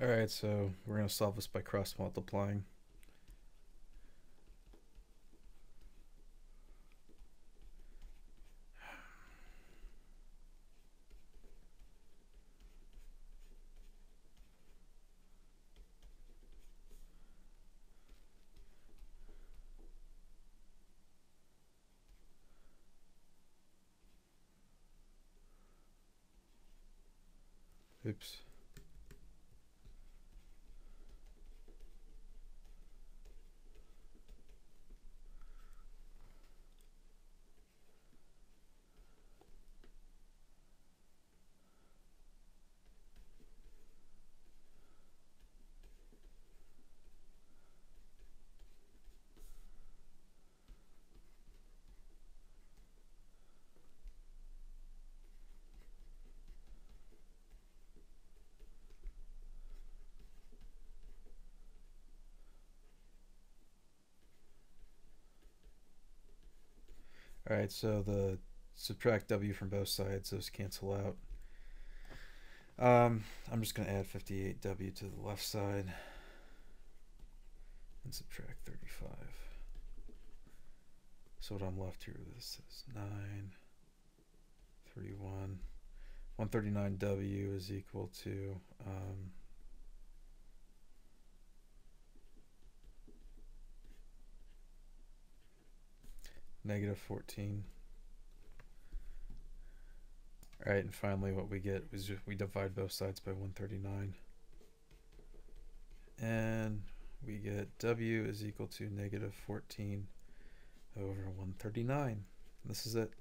All right, so we're going to solve this by cross multiplying. Oops. All right, so the subtract w from both sides, those cancel out. Um, I'm just going to add 58w to the left side and subtract 35. So what I'm left here with this is 9, 31. 139w is equal to um, negative 14. All right, and finally what we get is we divide both sides by 139. And we get W is equal to negative 14 over 139. This is it.